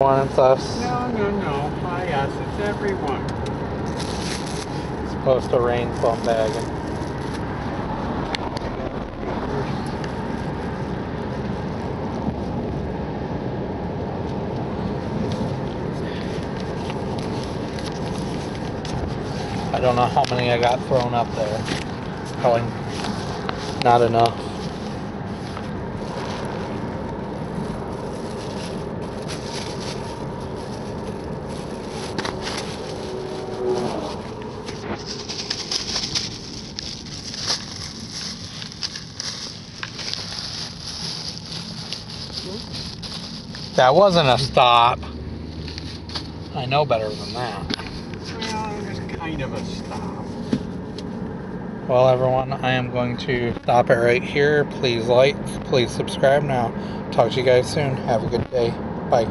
One, it's us. No, no, no. By us, it's everyone. It's supposed to rain, so I'm bagging. I don't know how many I got thrown up there. Probably not enough. That wasn't a stop. I know better than that. Well, it was kind of a stop. Well, everyone, I am going to stop it right here. Please like, please subscribe now. Talk to you guys soon. Have a good day. Bye.